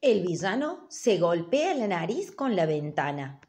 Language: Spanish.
El villano se golpea la nariz con la ventana.